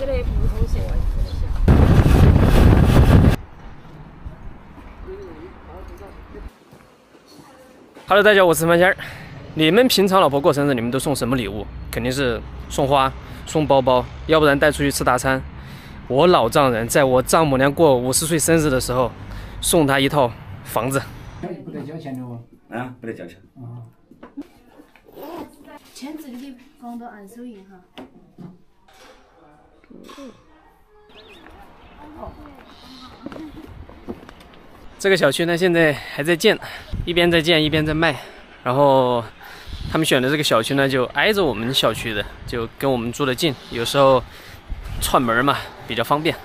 子的木头色啊，哈喽，大家好，我是范仙儿。你们平常老婆过生日，你们都送什么礼物？肯定是送花、送包包，要不然带出去吃大餐。我老丈人在我丈母娘过五十岁生日的时候，送她一套房子。不得交钱的哦。啊，不得交钱。签字你放到按手印哈。这个小区呢，现在还在建，一边在建一边在卖。然后他们选的这个小区呢，就挨着我们小区的，就跟我们住的近，有时候串门嘛，比较方便。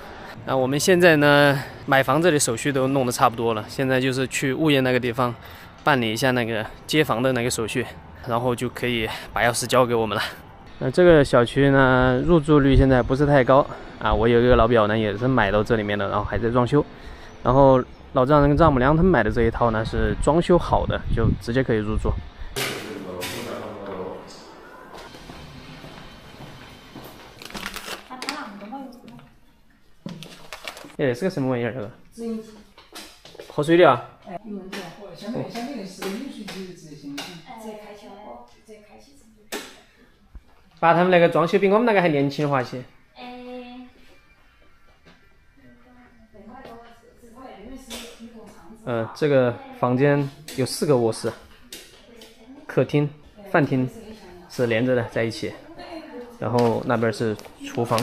那我们现在呢，买房子的手续都弄得差不多了，现在就是去物业那个地方办理一下那个接房的那个手续，然后就可以把钥匙交给我们了。那这个小区呢，入住率现在不是太高啊。我有一个老表呢，也是买到这里面的，然后还在装修。然后老丈人跟丈母娘他们买的这一套呢，是装修好的，就直接可以入住。哎，是个什么玩意儿？这个？直饮机。喝水的啊？哎，有问题啊。相当于相当于是饮水机直接行。直接开启了，直接开启。爸，他们那个装修比我们那个还年轻化些。嗯，这个房间有四个卧室，客厅、饭厅是连着的在一起，然后那边是厨房。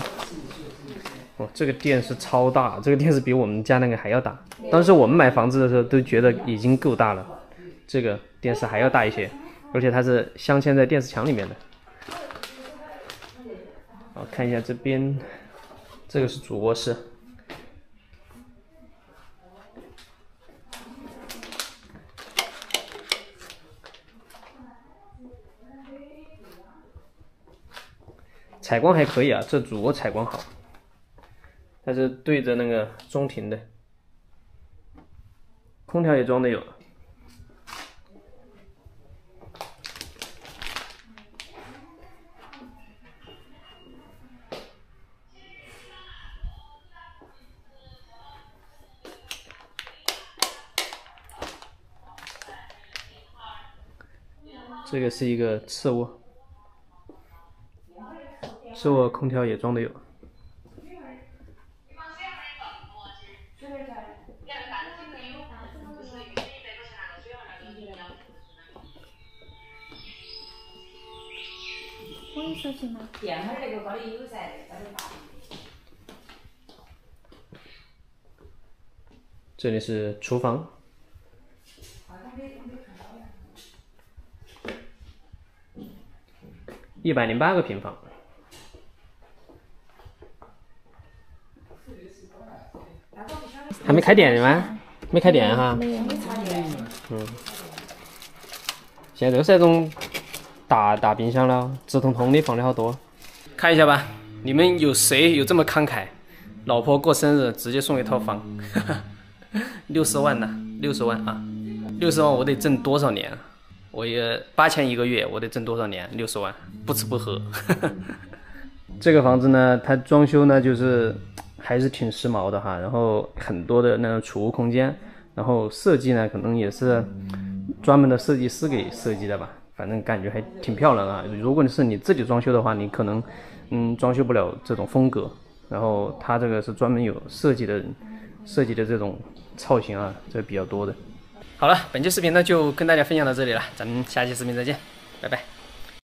哦，这个电视超大，这个电视比我们家那个还要大。当时我们买房子的时候都觉得已经够大了，这个电视还要大一些，而且它是镶嵌在电视墙里面的。好，看一下这边，这个是主卧室。采光还可以啊，这主卧采光好，它是对着那个中庭的，空调也装的有。这个是一个次卧。次卧空调也装的有。可以收钱吗？电话那个高里有噻，这里是厨房。一百零八个平方。还没开店的吗？没开店哈。没有。嗯。现在都是那种大大冰箱了，直通通的放了好多。看一下吧，你们有谁有这么慷慨？老婆过生日直接送一套房，六十万呢？六十万啊！六十万我得挣多少年啊？我也八千一个月，我得挣多少年？六十万，不吃不喝。这个房子呢，它装修呢就是。还是挺时髦的哈，然后很多的那种储物空间，然后设计呢，可能也是专门的设计师给设计的吧，反正感觉还挺漂亮啊。如果你是你自己装修的话，你可能嗯装修不了这种风格，然后它这个是专门有设计的设计的这种造型啊，这比较多的。好了，本期视频呢就跟大家分享到这里了，咱们下期视频再见，拜拜。